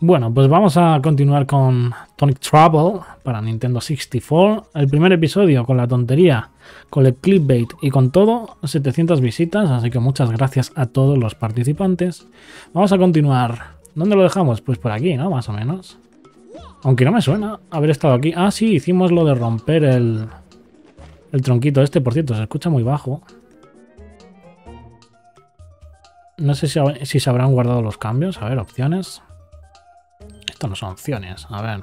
Bueno, pues vamos a continuar con Tonic Trouble para Nintendo 64. El primer episodio con la tontería, con el clickbait y con todo, 700 visitas, así que muchas gracias a todos los participantes. Vamos a continuar. ¿Dónde lo dejamos? Pues por aquí, ¿no? Más o menos. Aunque no me suena haber estado aquí. Ah, sí, hicimos lo de romper el, el tronquito este, por cierto, se escucha muy bajo. No sé si, si se habrán guardado los cambios. A ver, opciones. Esto no son opciones. A ver.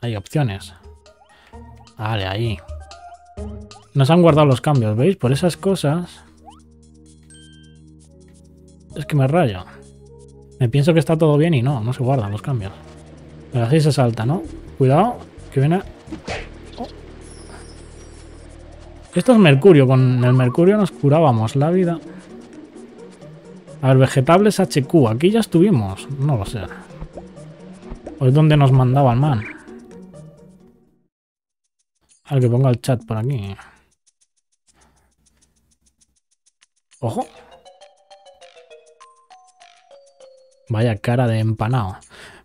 Hay opciones. Vale, ahí. Nos han guardado los cambios, ¿veis? Por esas cosas... Es que me rayo. Me pienso que está todo bien y no, no se guardan los cambios. Pero así se salta, ¿no? Cuidado, que viene... Oh. Esto es mercurio. Con el mercurio nos curábamos la vida. A ver, vegetables HQ. Aquí ya estuvimos. No lo sé. ¿O es donde nos mandaba el man? A ver, que ponga el chat por aquí. ¡Ojo! Vaya cara de empanado.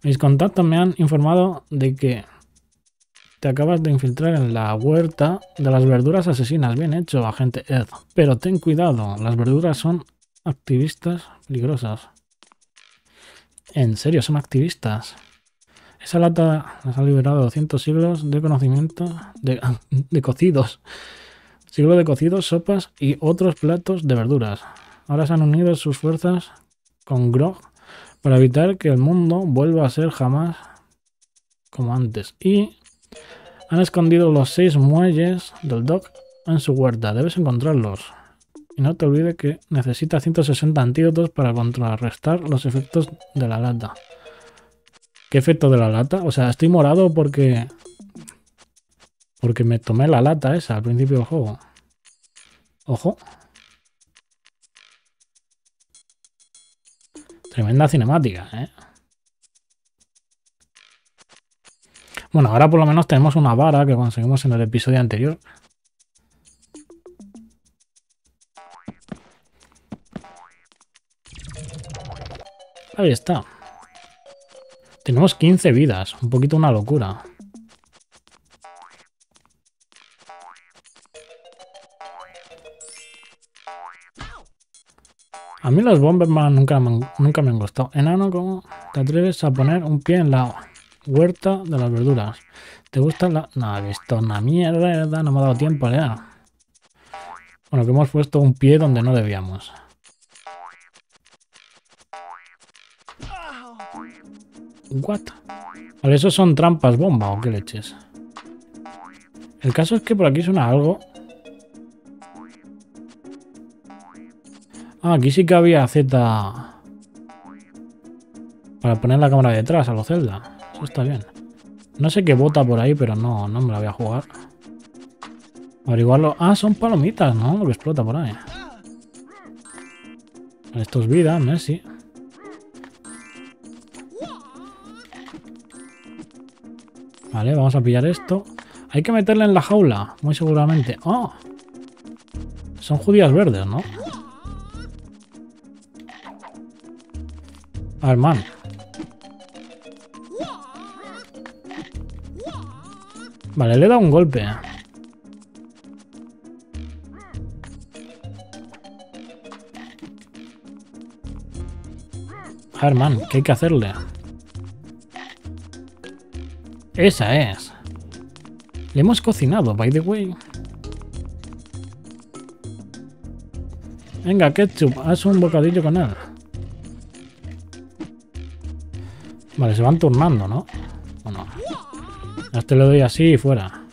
Mis contactos me han informado de que te acabas de infiltrar en la huerta de las verduras asesinas. Bien hecho, agente Ed. Pero ten cuidado, las verduras son Activistas peligrosas. En serio, son activistas. Esa lata nos ha liberado 200 siglos de conocimiento de, de cocidos. Siglo de cocidos, sopas y otros platos de verduras. Ahora se han unido sus fuerzas con Grog para evitar que el mundo vuelva a ser jamás como antes. Y han escondido los seis muelles del Doc en su huerta. Debes encontrarlos. Y no te olvides que necesita 160 antídotos para contrarrestar los efectos de la lata. ¿Qué efecto de la lata? O sea, estoy morado porque... Porque me tomé la lata esa al principio del juego. Ojo. Tremenda cinemática, ¿eh? Bueno, ahora por lo menos tenemos una vara que conseguimos en el episodio anterior. Ahí está. Tenemos 15 vidas. Un poquito una locura. A mí los Bomberman nunca me, nunca me han gustado. Enano, ¿cómo te atreves a poner un pie en la huerta de las verduras? ¿Te gusta la...? No, he visto una mierda, no me ha dado tiempo a leer. Bueno, que hemos puesto un pie donde no debíamos. What? Vale, ¿esos son trampas bomba o qué leches? El caso es que por aquí suena algo. Ah, aquí sí que había Z... Para poner la cámara detrás a los Zelda. Eso está bien. No sé qué bota por ahí, pero no, no me la voy a jugar. Averiguarlo. Ah, son palomitas, ¿no? Lo que explota por ahí. Esto es vida, Messi. Vale, vamos a pillar esto. Hay que meterle en la jaula, muy seguramente. ¡Oh! Son judías verdes, ¿no? Man. Vale, le he dado un golpe. A ver, man, ¿qué hay que hacerle? Esa es. Le hemos cocinado, by the way. Venga, ketchup, haz un bocadillo con él. Vale, se van turnando, ¿no? ¿O no? A este le doy así y fuera.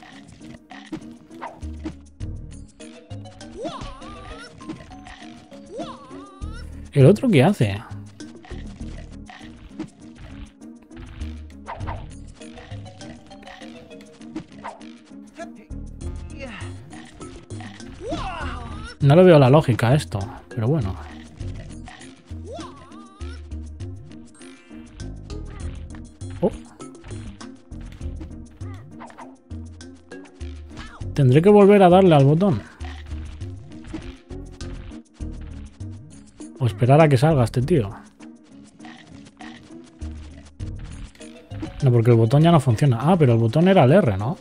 ¿El otro qué hace? No le veo la lógica a esto, pero bueno. Oh. Tendré que volver a darle al botón. O esperar a que salga este tío. No, porque el botón ya no funciona. Ah, pero el botón era el R, ¿no?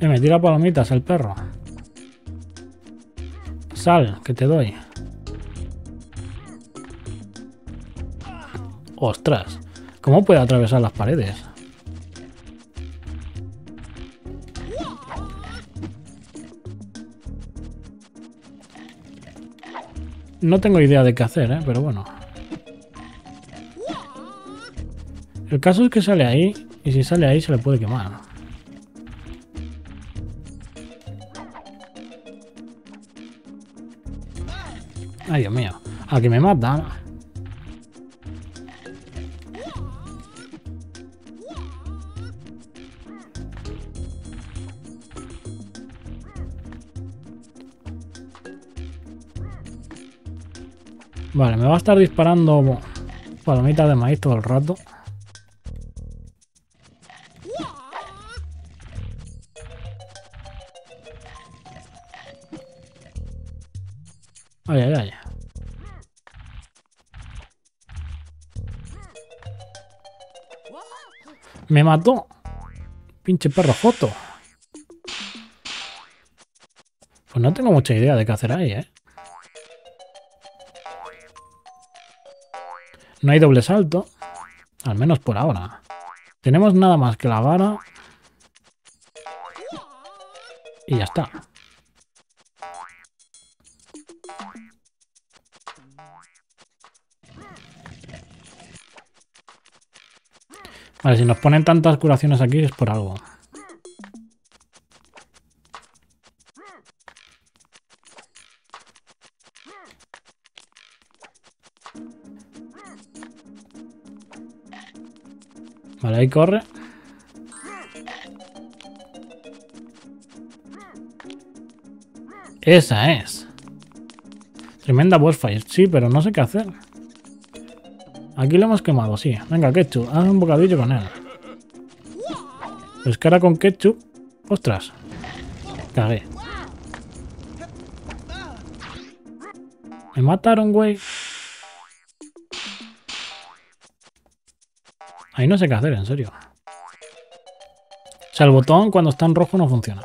Eh, me tira palomitas el perro. Sal, que te doy. Ostras, ¿cómo puede atravesar las paredes? No tengo idea de qué hacer, ¿eh? pero bueno. El caso es que sale ahí, y si sale ahí se le puede quemar. Ay, Dios mío. A que me mata. Vale, me va a estar disparando palomitas de maíz todo el rato. Ay, ay, ay. Me mató. Pinche perro foto. Pues no tengo mucha idea de qué hacer ahí, ¿eh? No hay doble salto. Al menos por ahora. Tenemos nada más que la vara. Y ya está. Vale, si nos ponen tantas curaciones aquí es por algo. Ahí corre. Esa es. Tremenda boss fight. Sí, pero no sé qué hacer. Aquí lo hemos quemado, sí. Venga, ketchup, haz un bocadillo con él. Pescara con ketchup. Ostras. Cagué. Me mataron, güey. Ahí no sé qué hacer, en serio. O sea, el botón cuando está en rojo no funciona.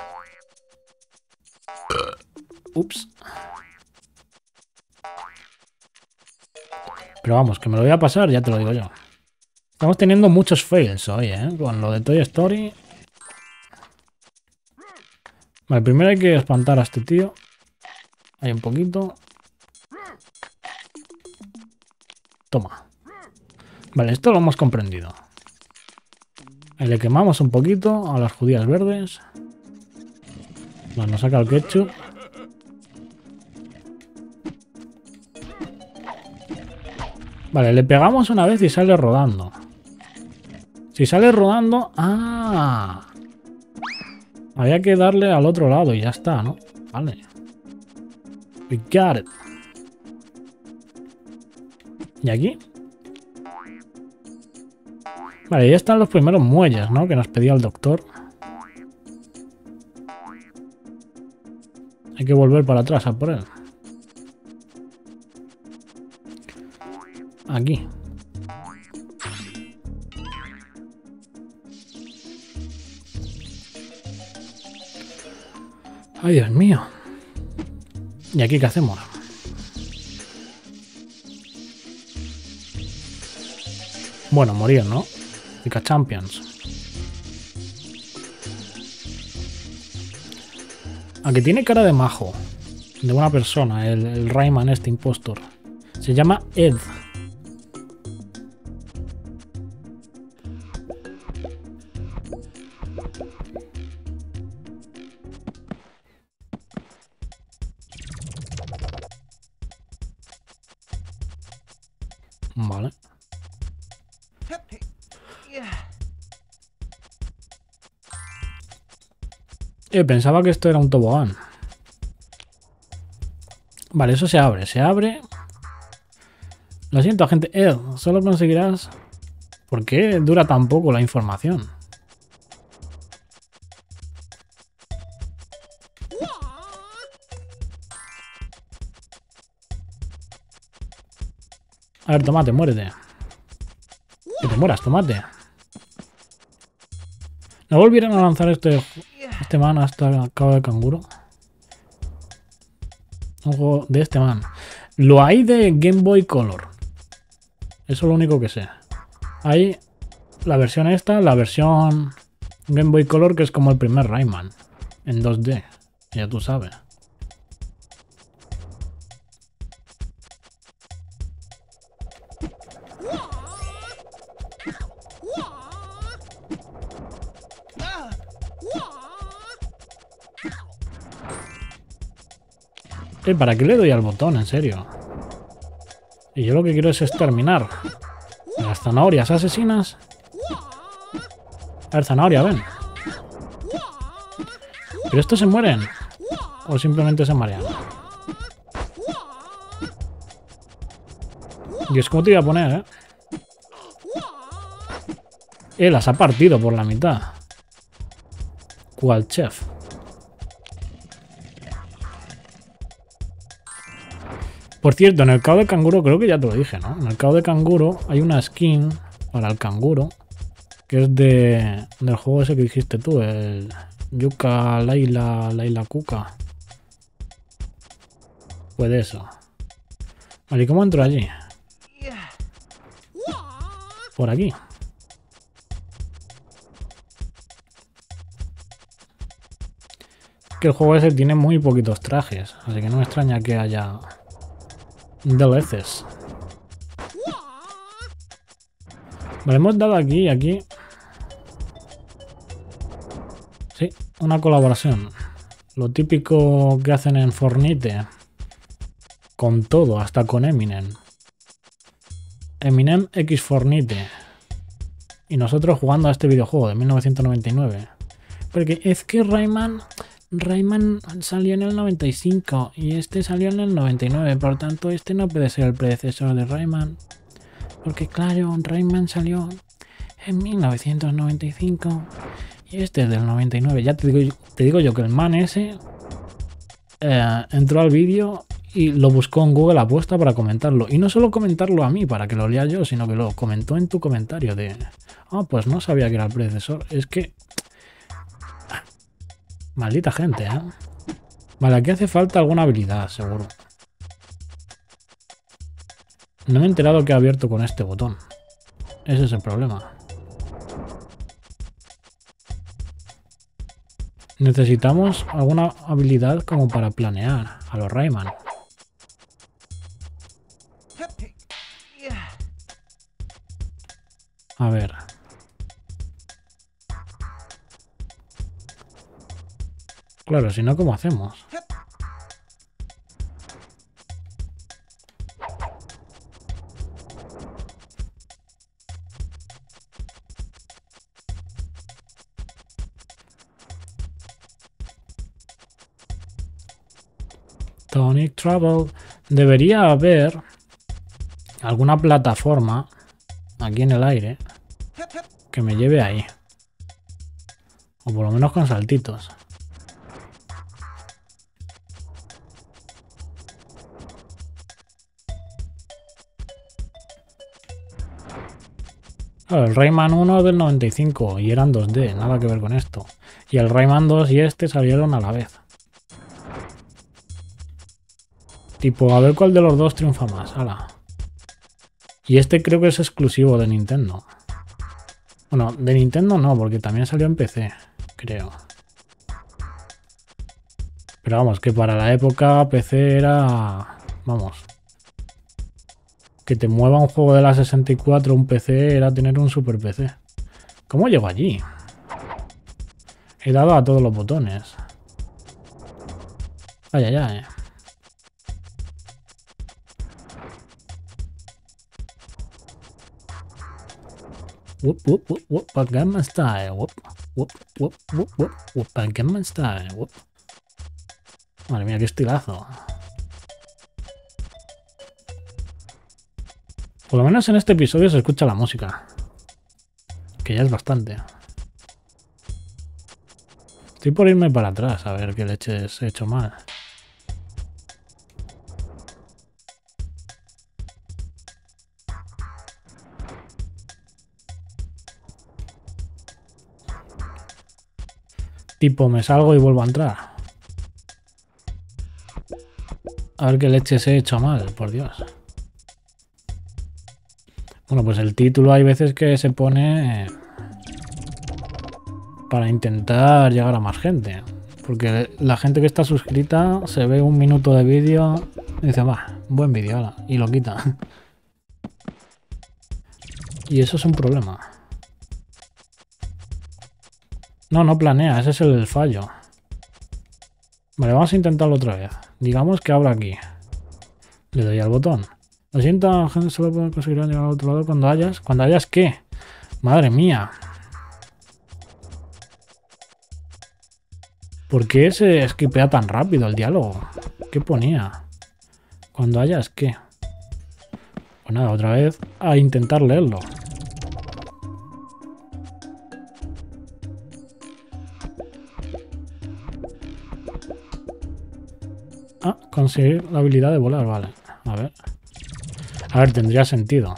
Ups. Pero vamos, que me lo voy a pasar, ya te lo digo yo. Estamos teniendo muchos fails hoy, ¿eh? Con lo de Toy Story. Vale, primero hay que espantar a este tío. Hay un poquito. Toma. Vale, esto lo hemos comprendido. Le quemamos un poquito a las judías verdes. Vale, nos saca el ketchup. Vale, le pegamos una vez y sale rodando. Si sale rodando... ¡Ah! Había que darle al otro lado y ya está, ¿no? Vale. We got it. ¿Y aquí? Vale, ya están los primeros muelles, ¿no? Que nos pedía el doctor. Hay que volver para atrás a por él. Aquí. Ay, Dios mío. ¿Y aquí qué hacemos? Bueno, morir, ¿no? Aunque tiene cara de majo. De una persona, el, el Rayman este impostor. Se llama Ed. Yo pensaba que esto era un tobogán. Vale, eso se abre, se abre. Lo siento, agente Ed, solo conseguirás... ¿Por qué dura tan poco la información? A ver, tomate, muérete. Que te mueras, tomate. No volvieron a lanzar este este man hasta el cabo de canguro? Un juego de este man. Lo hay de Game Boy Color. Eso es lo único que sé. Hay la versión esta, la versión Game Boy Color, que es como el primer Rayman. En 2D. Ya tú sabes. Eh, ¿Para qué le doy al botón? En serio. Y yo lo que quiero es exterminar. Las zanahorias asesinas. A ver, zanahoria, ven. ¿Pero estos se mueren? ¿O simplemente se marean? Y es como te iba a poner, ¿eh? Eh, las ha partido por la mitad. ¿Cuál chef? Por cierto, en el cao de canguro, creo que ya te lo dije, ¿no? En el cao de canguro hay una skin para el canguro, que es de, del juego ese que dijiste tú, el Yuka Laila, Laila Kuka. Pues de eso. Vale, ¿y cómo entro allí? Por aquí. Que el juego ese tiene muy poquitos trajes, así que no me extraña que haya Deleces. Vale, hemos dado aquí y aquí. Sí, una colaboración. Lo típico que hacen en Fornite. Con todo, hasta con Eminem. Eminem X Fornite. Y nosotros jugando a este videojuego de 1999. Porque es que Rayman Rayman salió en el 95 y este salió en el 99, por tanto este no puede ser el predecesor de Rayman. Porque claro, Rayman salió en 1995 y este es del 99. Ya te digo, te digo yo que el man ese eh, entró al vídeo y lo buscó en Google apuesta para comentarlo. Y no solo comentarlo a mí para que lo lea yo, sino que lo comentó en tu comentario de... Ah, pues no sabía que era el predecesor. Es que Maldita gente, ¿eh? Vale, aquí hace falta alguna habilidad, seguro. No me he enterado que he abierto con este botón. Ese es el problema. Necesitamos alguna habilidad como para planear a los Rayman. A ver. Claro, si no, ¿cómo hacemos? Tonic Trouble. Debería haber alguna plataforma aquí en el aire que me lleve ahí. O por lo menos con saltitos. El Rayman 1 del 95 y eran 2D, nada que ver con esto. Y el Rayman 2 y este salieron a la vez. Tipo, a ver cuál de los dos triunfa más. Ala. Y este creo que es exclusivo de Nintendo. Bueno, de Nintendo no, porque también salió en PC, creo. Pero vamos, que para la época PC era... Vamos, que te mueva un juego de la 64 un PC era tener un super PC. ¿Cómo llego allí? He dado a todos los botones. Ay, ay, ay. Whoop, whoop, whoop, whoop, Style. Whoop, whoop, whoop, whoop, whoop, whoop, Style. Whoop. Madre mía, qué estilazo. Por lo menos en este episodio se escucha la música. Que ya es bastante. Estoy por irme para atrás a ver qué leches he hecho mal. Tipo, me salgo y vuelvo a entrar. A ver qué leches he hecho mal, por Dios. Bueno, pues el título hay veces que se pone para intentar llegar a más gente. Porque la gente que está suscrita se ve un minuto de vídeo y dice, va, buen vídeo, y lo quita. Y eso es un problema. No, no planea, ese es el fallo. Vale, vamos a intentarlo otra vez. Digamos que abro aquí. Le doy al botón. Lo siento, gente solo puede conseguir llegar al otro lado cuando hayas... ¿Cuando hayas qué? Madre mía. ¿Por qué se esquipea tan rápido el diálogo? ¿Qué ponía? Cuando hayas qué. Pues nada, otra vez a intentar leerlo. Ah, conseguir la habilidad de volar, vale. A ver. A ver, tendría sentido.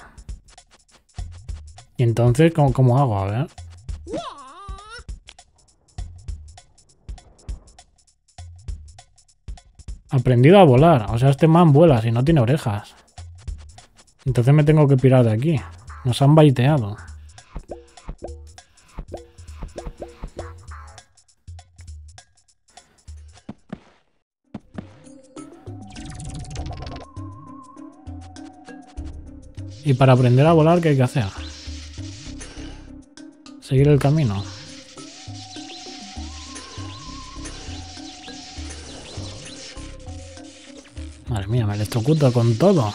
Y entonces, ¿cómo, hago? A ver. Aprendido a volar. O sea, este man vuela si no tiene orejas. Entonces me tengo que pirar de aquí. Nos han baiteado. Y para aprender a volar, ¿qué hay que hacer? Seguir el camino. Madre mía, me electrocuta con todo.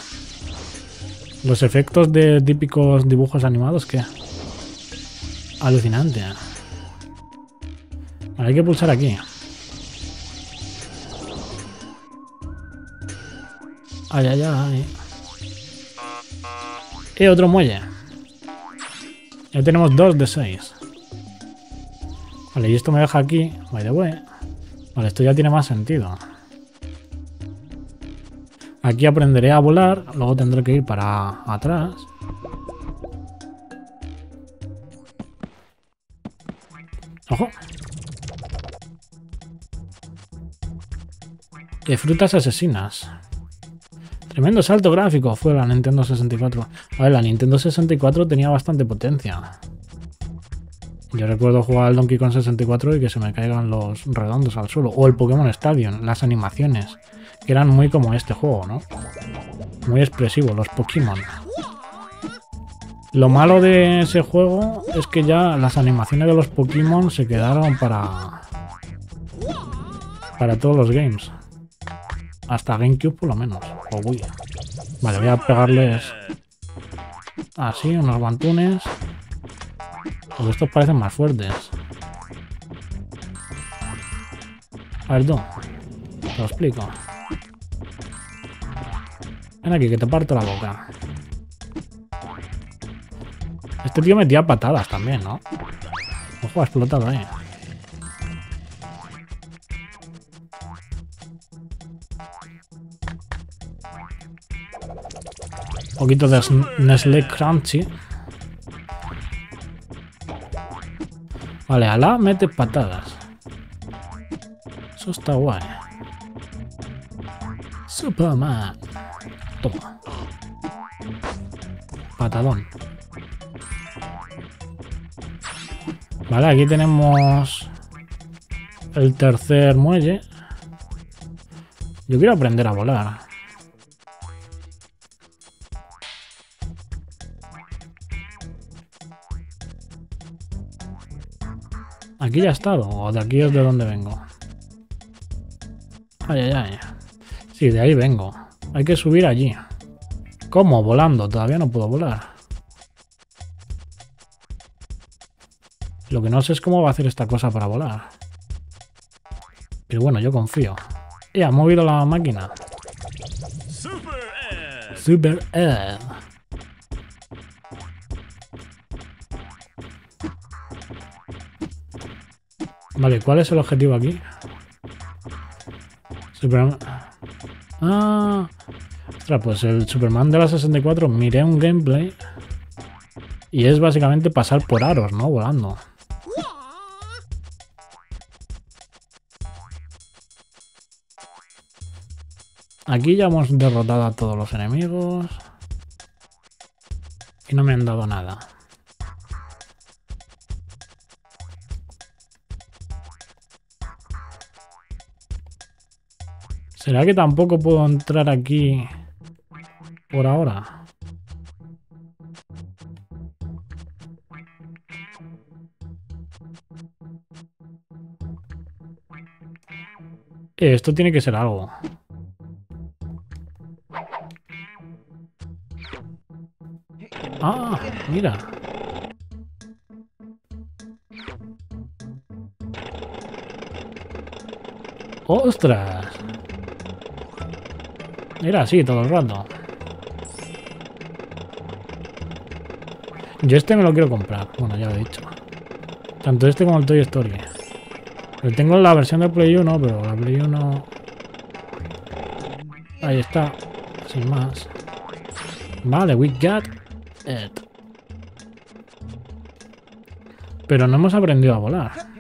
Los efectos de típicos dibujos animados, ¿qué? Alucinante. Hay que pulsar aquí. Ay, ay, ay. Y otro muelle. Ya tenemos dos de seis. Vale, y esto me deja aquí. By the way. Vale, esto ya tiene más sentido. Aquí aprenderé a volar. Luego tendré que ir para atrás. ¡Ojo! De frutas asesinas. Tremendo salto gráfico fue la Nintendo 64. A ver, la Nintendo 64 tenía bastante potencia. Yo recuerdo jugar al Donkey Kong 64 y que se me caigan los redondos al suelo. O el Pokémon Stadium, las animaciones. Que eran muy como este juego, ¿no? Muy expresivo, los Pokémon. Lo malo de ese juego es que ya las animaciones de los Pokémon se quedaron para... Para todos los games. Hasta GameCube por lo menos. O Wii. Vale, voy a pegarles así, unos guantunes. Porque estos parecen más fuertes. A ver tú. Te lo explico. Ven aquí, que te parto la boca. Este tío metía patadas también, ¿no? Ojo, ha explotado ahí. Un poquito de Nestlé Crunchy. Vale, Alá mete patadas. Eso está guay. Superman. Toma. Patadón. Vale, aquí tenemos el tercer muelle. Yo quiero aprender a volar. Aquí ya he estado, o de aquí es de donde vengo. Ay, ay, ay. Sí, de ahí vengo. Hay que subir allí. ¿Cómo? Volando. Todavía no puedo volar. Lo que no sé es cómo va a hacer esta cosa para volar. Pero bueno, yo confío. Ya, ha movido la máquina. Super Air. Vale, ¿cuál es el objetivo aquí? Superman... Ah... Ostras, pues el Superman de la 64 miré un gameplay y es básicamente pasar por aros, ¿no? Volando. Aquí ya hemos derrotado a todos los enemigos. Y no me han dado nada. ¿Será que tampoco puedo entrar aquí por ahora? Eh, esto tiene que ser algo. Ah, mira. ¡Ostras! Era así todo el rato. Yo este me lo quiero comprar. Bueno, ya lo he dicho. Tanto este como el Toy Story. Pero tengo la versión de Play 1, pero la Play 1... Ahí está. Sin más. Vale, we got it. Pero no hemos aprendido a volar.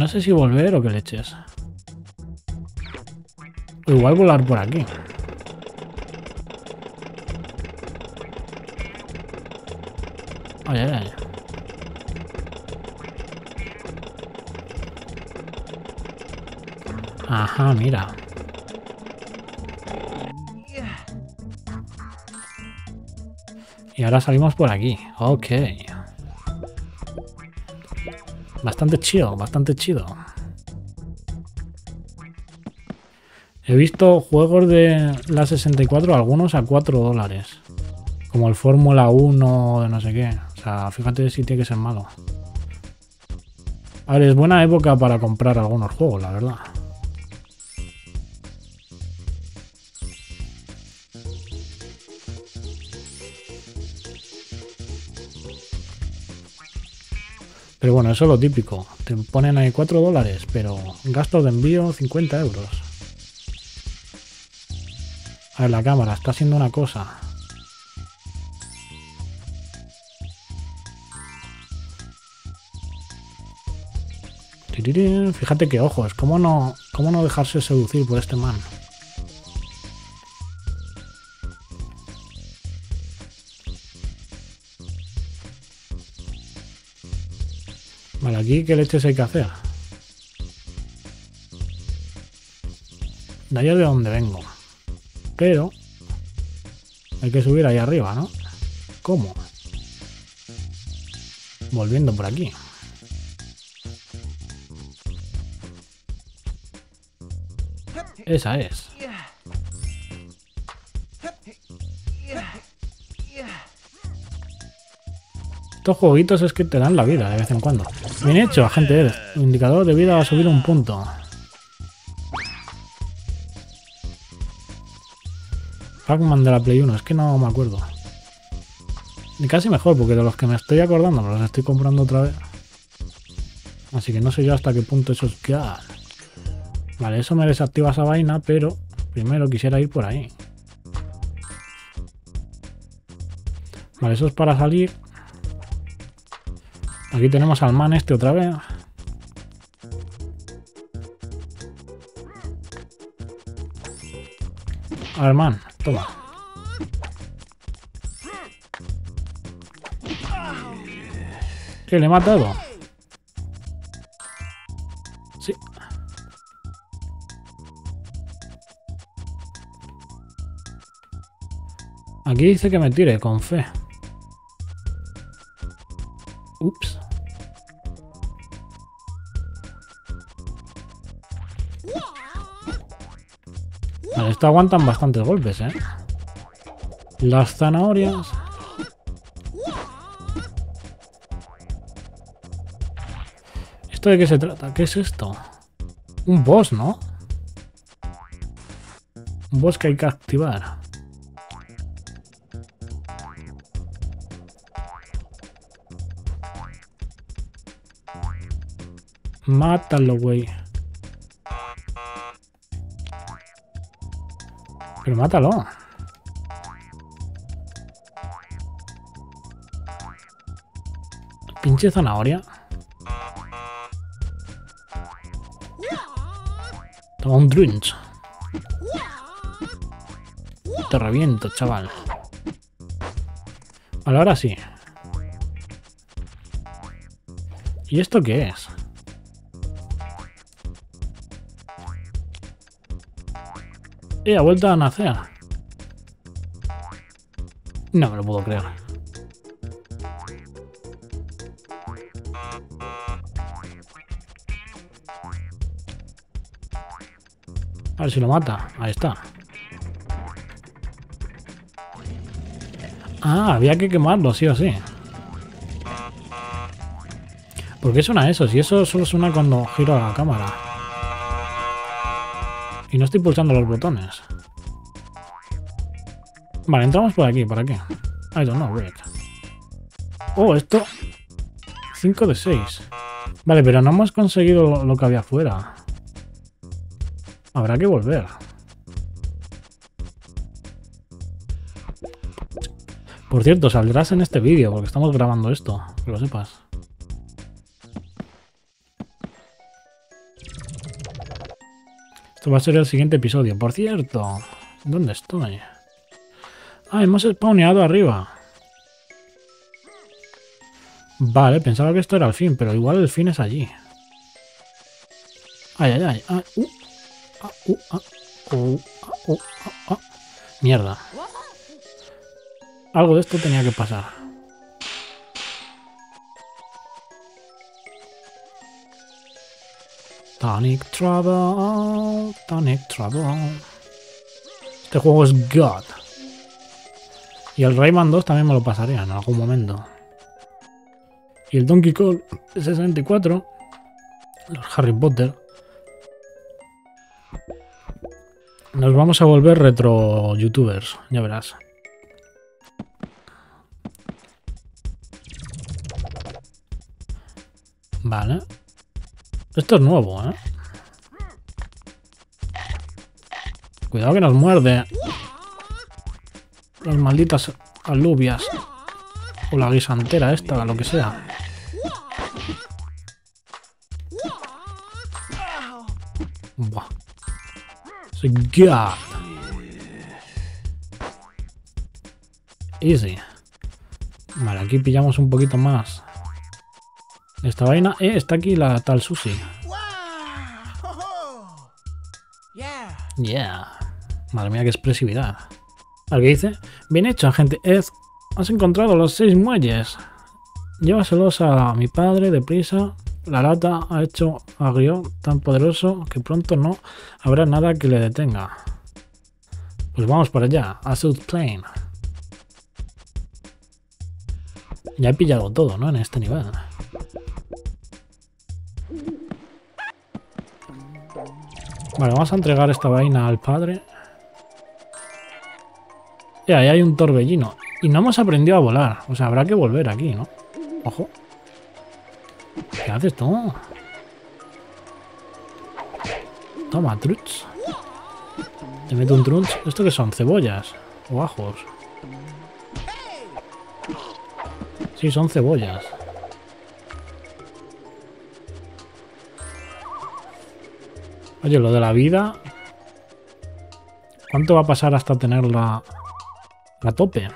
No sé si volver o qué leches. O igual volar por aquí. Ay, ay. Ajá, mira. Y ahora salimos por aquí. Ok. Bastante chido, bastante chido. He visto juegos de la 64, algunos a 4 dólares. Como el Fórmula 1 de no sé qué. O sea, fíjate si tiene que ser malo. A ver, es buena época para comprar algunos juegos, la verdad. Bueno, eso es lo típico. Te ponen ahí 4 dólares, pero gasto de envío 50 euros. A ver, la cámara está haciendo una cosa. Fíjate que ojos, ¿cómo no, cómo no dejarse seducir por este man? Aquí qué leches hay que hacer. De allá de donde vengo. Pero hay que subir ahí arriba, ¿no? ¿Cómo? Volviendo por aquí. Esa es. Estos jueguitos es que te dan la vida de vez en cuando. Bien hecho, agente. El indicador de vida ha subido un punto. Pac-Man de la Play 1, es que no me acuerdo. Y casi mejor, porque de los que me estoy acordando me los estoy comprando otra vez. Así que no sé yo hasta qué punto eso es que... Vale, eso me desactiva esa vaina, pero primero quisiera ir por ahí. Vale, eso es para salir. Aquí tenemos al man este otra vez. Al man, toma. ¿Qué le he matado? Sí. Aquí dice que me tire con fe. Esto aguantan bastantes golpes, ¿eh? Las zanahorias. ¿Esto de qué se trata? ¿Qué es esto? Un boss, ¿no? Un boss que hay que activar. Mátalo, güey. Pero mátalo. Pinche zanahoria. Toma un drunch. Te reviento, chaval. Ahora sí. ¿Y esto qué es? Eh, ha vuelto a nacer. No me lo puedo creer. A ver si lo mata. Ahí está. Ah, había que quemarlo, sí o sí. ¿Por qué suena eso? Si eso solo suena cuando giro la cámara. No estoy pulsando los botones. Vale, entramos por aquí. ¿Para qué? I don't know, Rick. Oh, esto... 5 de 6. Vale, pero no hemos conseguido lo que había afuera. Habrá que volver. Por cierto, saldrás en este vídeo porque estamos grabando esto, que lo sepas. Esto va a ser el siguiente episodio. Por cierto, ¿dónde estoy? Ah, hemos spawneado arriba. Vale, pensaba que esto era el fin, pero igual el fin es allí. Ay, ay, ay. Mierda. Algo de esto tenía que pasar. Tonic Trouble, Tonic Trouble. Este juego es God. Y el Rayman 2 también me lo pasaría en algún momento. Y el Donkey Kong 64. Los Harry Potter. Nos vamos a volver retro youtubers, ya verás. Vale. Esto es nuevo, ¿eh? Cuidado que nos muerde. Las malditas alubias. O la guisantera esta, lo que sea. Buah. God. Easy. Vale, aquí pillamos un poquito más. Esta vaina... Eh, está aquí la tal Susi. Yeah. Madre mía, qué expresividad. ¿Al que dice? Bien hecho, agente Ed. Has encontrado los seis muelles. Llévaselos a mi padre deprisa. La lata ha hecho agrio tan poderoso que pronto no habrá nada que le detenga. Pues vamos para allá, a South Plain. Ya he pillado todo, ¿no? En este nivel. Vale, vamos a entregar esta vaina al padre. Y ahí hay un torbellino. Y no hemos aprendido a volar. O sea, habrá que volver aquí, ¿no? Ojo. ¿Qué haces tú? Toma, truts. Te meto un truts. ¿Esto qué son? ¿Cebollas? ¿O ajos? Sí, son cebollas. Oye, lo de la vida... ¿Cuánto va a pasar hasta tenerla a tope?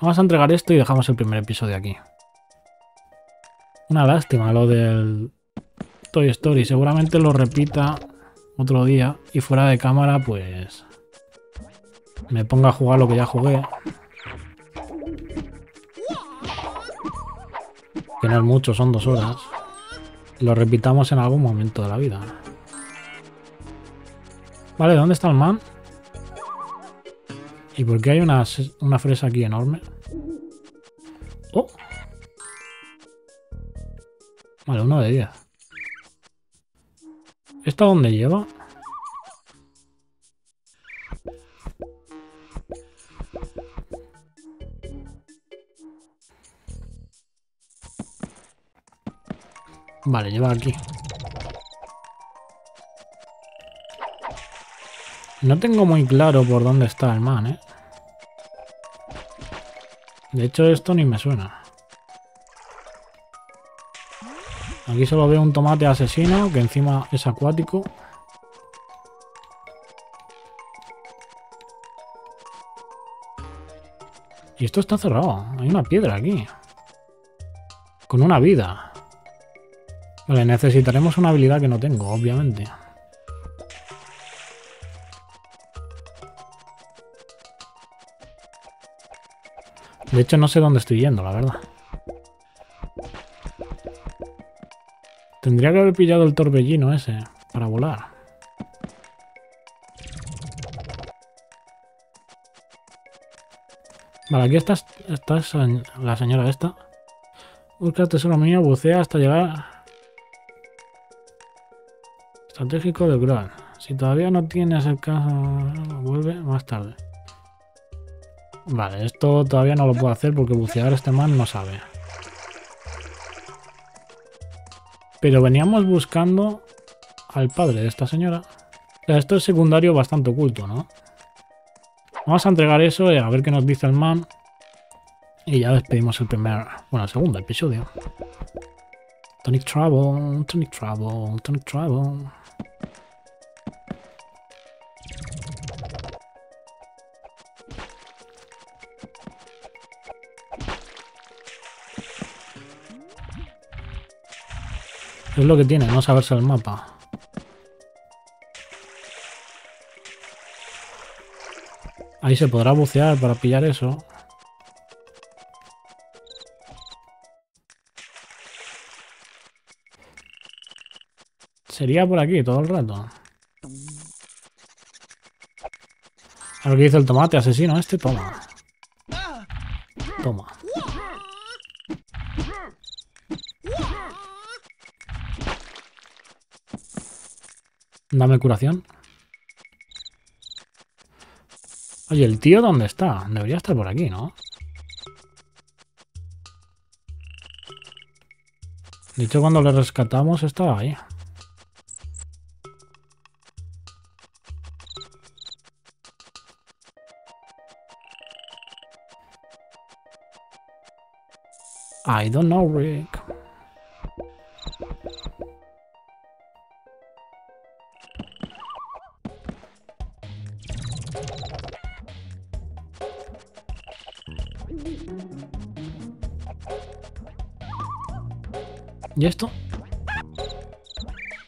Vamos a entregar esto y dejamos el primer episodio aquí. Una lástima lo del Toy Story. Seguramente lo repita otro día y fuera de cámara pues me ponga a jugar lo que ya jugué. Que no es mucho, son dos horas lo repitamos en algún momento de la vida. Vale, ¿dónde está el man? ¿Y por qué hay una, una fresa aquí enorme? ¡Oh! Vale, uno de 10. ¿Esta dónde lleva? Vale, lleva aquí. No tengo muy claro por dónde está el man, ¿eh? De hecho, esto ni me suena. Aquí solo veo un tomate asesino que encima es acuático. Y esto está cerrado. Hay una piedra aquí. Con una vida. Vale, necesitaremos una habilidad que no tengo, obviamente. De hecho, no sé dónde estoy yendo, la verdad. Tendría que haber pillado el torbellino ese para volar. Vale, aquí está, está la señora esta. Busca tesoro mío, bucea hasta llegar... Estratégico de Groan. Si todavía no tienes el caso, vuelve más tarde. Vale, esto todavía no lo puedo hacer porque bucear este man no sabe. Pero veníamos buscando al padre de esta señora. Esto es secundario bastante oculto, ¿no? Vamos a entregar eso y a ver qué nos dice el man. Y ya despedimos el primer, bueno, el segundo episodio. Tonic Trouble, Tonic Trouble, Tonic Trouble. Es lo que tiene, no saberse el mapa. Ahí se podrá bucear para pillar eso. Sería por aquí todo el rato. A ver qué dice el tomate asesino este. Toma. Toma. Dame curación. Oye, ¿el tío dónde está? Debería estar por aquí, ¿no? De hecho, cuando le rescatamos estaba ahí. I don't know, Rick. ¿Y esto?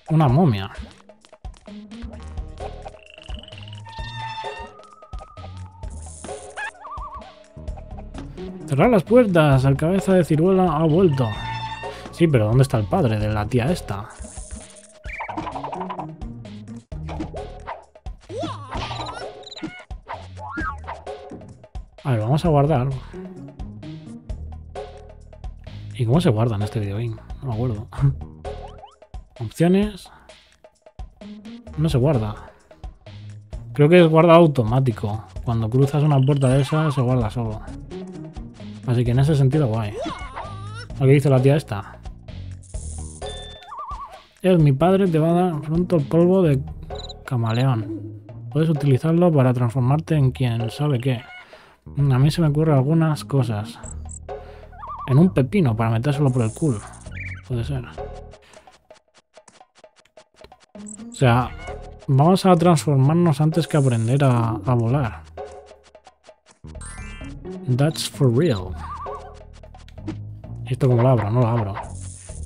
Una momia. Cerrar las puertas. El cabeza de ciruela ha vuelto. Sí, pero ¿dónde está el padre de la tía esta? A ver, vamos a guardar. ¿Y cómo se guarda en este video? No me acuerdo. Opciones. No se guarda. Creo que es guarda automático. Cuando cruzas una puerta de esa se guarda solo. Así que en ese sentido guay. Lo que dice la tía esta. Es mi padre te va a dar pronto el polvo de camaleón. Puedes utilizarlo para transformarte en quien sabe qué. A mí se me ocurren algunas cosas. En un pepino para metérselo por el culo puede ser. O sea, vamos a transformarnos antes que aprender a, a volar. That's for real. ¿Y esto cómo lo abro? No lo abro.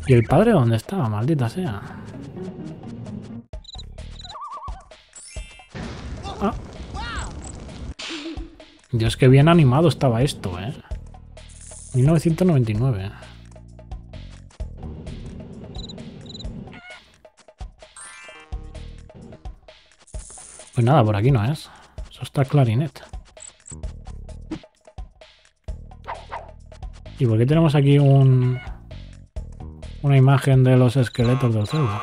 ¿Y el padre dónde está? Maldita sea. Ah. Dios, qué bien animado estaba esto, ¿eh? 1999. Pues nada, por aquí no es. Eso está clarinet. ¿Y por qué tenemos aquí un... Una imagen de los esqueletos del cerdo?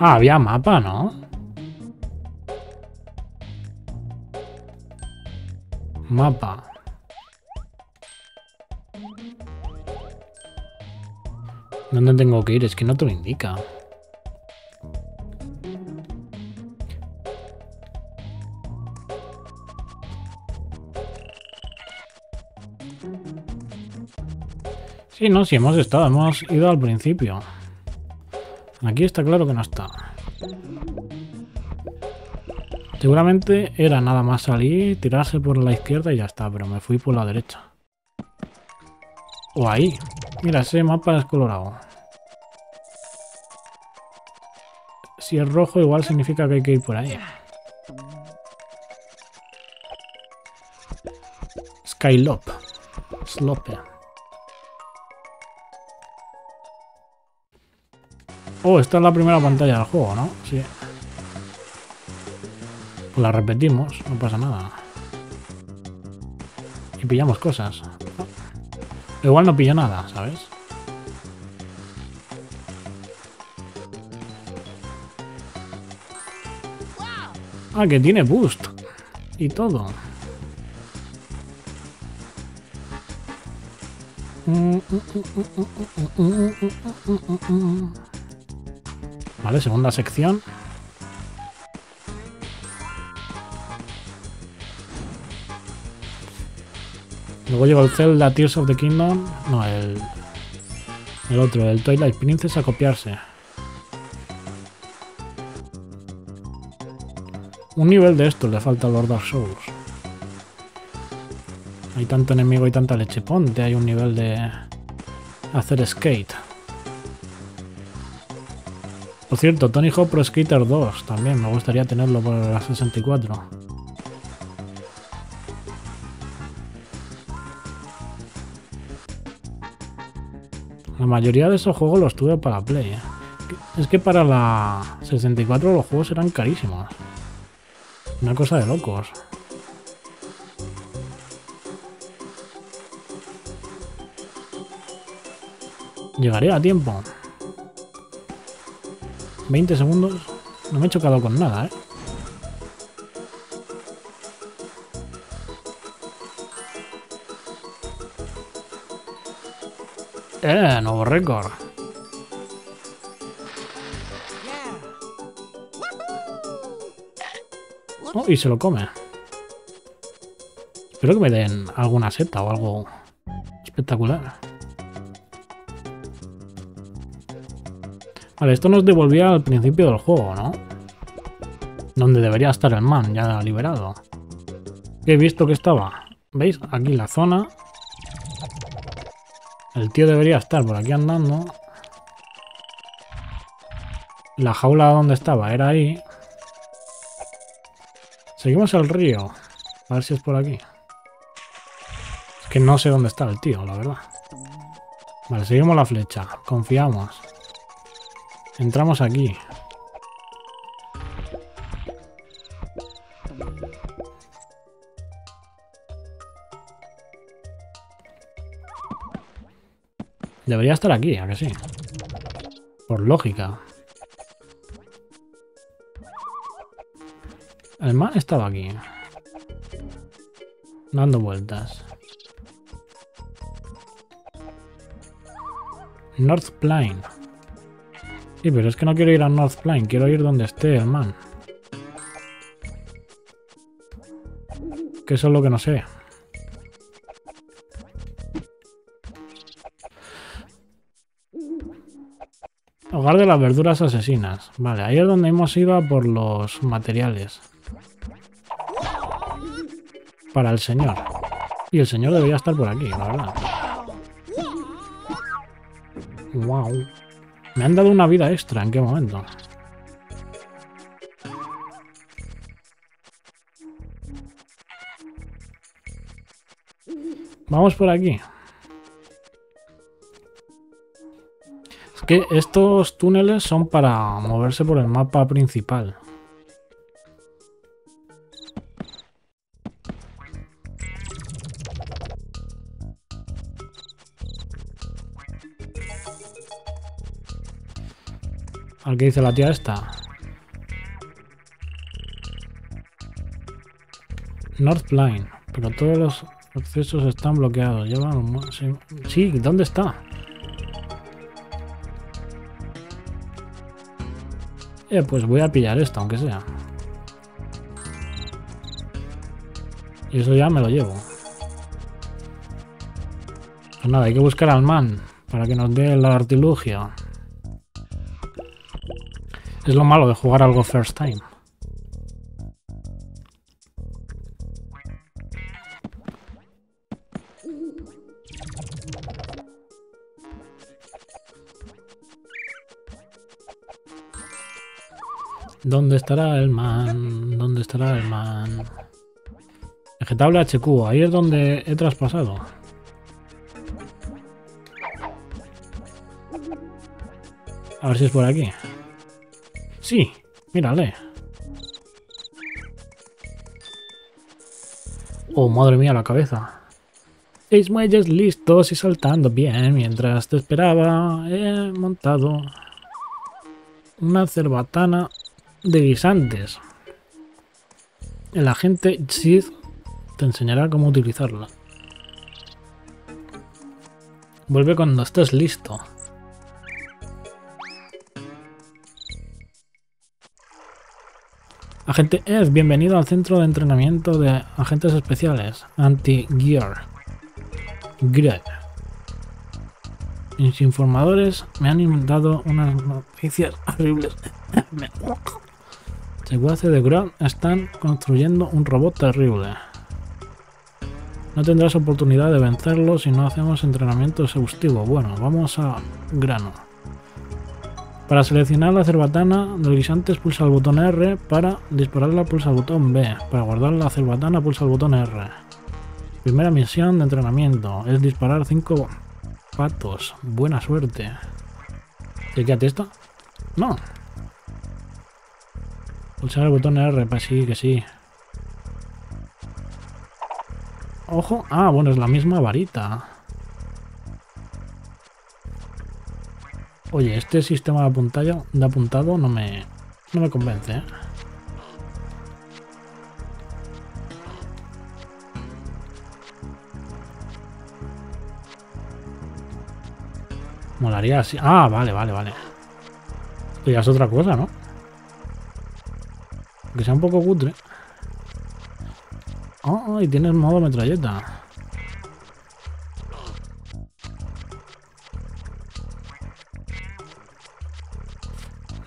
Ah, había mapa, ¿no? Mapa. ¿Dónde tengo que ir? Es que no te lo indica. Sí, no, sí hemos estado, hemos ido al principio. Aquí está claro que no está. Seguramente era nada más salir, tirarse por la izquierda y ya está, pero me fui por la derecha. O ahí. Mira, ese mapa es colorado. Si es rojo, igual significa que hay que ir por ahí. Skylop. Slope. Oh, esta es la primera pantalla del juego, ¿no? Sí. Pues la repetimos, no pasa nada. Y pillamos cosas. Igual no pillo nada, ¿sabes? Ah, que tiene boost. Y todo. Vale, segunda sección. Luego llega el Zelda Tears of the Kingdom. No, el. El otro, el Twilight Princess a copiarse. Un nivel de esto le falta a los Dark Souls. Hay tanto enemigo y tanta leche. Ponte, hay un nivel de hacer skate. Por cierto, Tony Hawk Pro Skater 2 también. Me gustaría tenerlo por la 64. La mayoría de esos juegos los tuve para Play. ¿eh? Es que para la 64 los juegos eran carísimos. Una cosa de locos. Llegaré a tiempo. 20 segundos. No me he chocado con nada, ¿eh? Eh, nuevo récord. Oh, y se lo come. Espero que me den alguna seta o algo espectacular. Vale, esto nos devolvía al principio del juego, ¿no? Donde debería estar el man, ya liberado. He visto que estaba. ¿Veis? Aquí la zona. El tío debería estar por aquí andando. La jaula donde estaba era ahí. Seguimos el río. A ver si es por aquí. Es que no sé dónde está el tío, la verdad. Vale, seguimos la flecha. Confiamos. Entramos aquí. Debería estar aquí, ¿a que sí? Por lógica. El man estaba aquí. Dando vueltas. North Plain. Sí, pero es que no quiero ir a North Plain, quiero ir donde esté el man. Que eso es lo que no sé. Hogar de las verduras asesinas. Vale, ahí es donde hemos ido por los materiales. Para el señor. Y el señor debería estar por aquí, la verdad. Wow. Me han dado una vida extra. ¿En qué momento? Vamos por aquí. Es que estos túneles son para moverse por el mapa principal. Al que dice la tía esta. North Line. Pero todos los accesos están bloqueados. Sí, sí, ¿dónde está? Eh, pues voy a pillar esto, aunque sea. Y eso ya me lo llevo. Pues nada, hay que buscar al man. para que nos dé el artilugio. Es lo malo de jugar algo first time. ¿Dónde estará el man? ¿Dónde estará el man? Vegetable HQ, ahí es donde he traspasado. A ver si es por aquí. Sí, mírale. Oh, madre mía, la cabeza. Seis muelles listos y saltando bien. Mientras te esperaba, he montado una cerbatana de guisantes. El agente Sid te enseñará cómo utilizarla. Vuelve cuando estés listo. Agente Ed, bienvenido al centro de entrenamiento de agentes especiales, Anti-Gear. Greg. Mis informadores me han dado unas noticias horribles. Secuaces de Ground están construyendo un robot terrible. No tendrás oportunidad de vencerlo si no hacemos entrenamiento exhaustivo. Bueno, vamos a grano. Para seleccionar la cerbatana del guisantes pulsa el botón R, para dispararla pulsa el botón B, para guardar la cerbatana pulsa el botón R. Primera misión de entrenamiento es disparar 5 patos. Buena suerte. ¿Qué esto? No. Pulsar el botón R, pues sí, que sí. Ojo. Ah, bueno, es la misma varita. Oye, este sistema de apuntado, de apuntado no me, no me convence, ¿eh? Molaría así. Ah, vale, vale, vale. Esto ya es otra cosa, ¿no? Que sea un poco cutre. Oh, y tienes modo metralleta.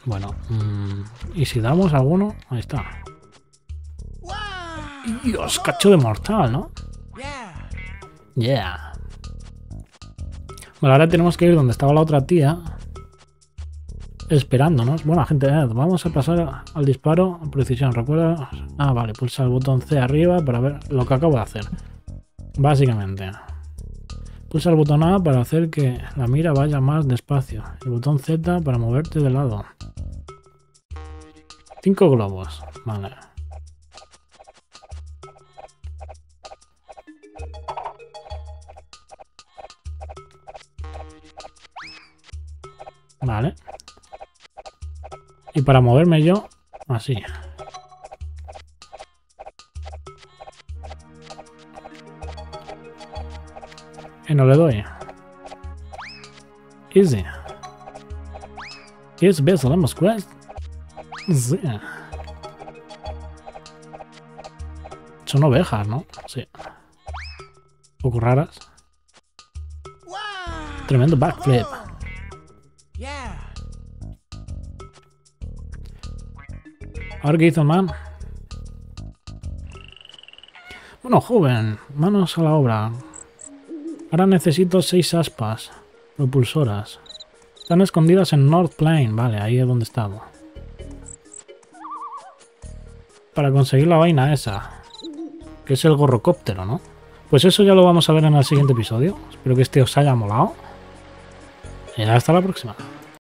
Bueno, mmm, y si damos alguno, ahí está. Dios, cacho de mortal, ¿no? Yeah. Bueno, ahora tenemos que ir donde estaba la otra tía. Esperándonos. Bueno, gente, vamos a pasar al disparo precisión. Recuerda... Ah, vale, pulsa el botón C arriba para ver lo que acabo de hacer. Básicamente. Pulsa el botón A para hacer que la mira vaya más despacio. El botón Z para moverte de lado. Cinco globos. Vale. Vale. Y para moverme yo, así. No le doy. Easy. Here's Vessel, hemos quest. Sí. Son ovejas, ¿no? Sí. Un poco raras. Tremendo backflip. Ahora qué hizo man. Bueno, joven, manos a la obra. Ahora necesito seis aspas propulsoras. Están escondidas en North Plain. Vale, ahí es donde estaba para conseguir la vaina esa. Que es el gorrocóptero, ¿no? Pues eso ya lo vamos a ver en el siguiente episodio. Espero que este os haya molado. Y hasta la próxima.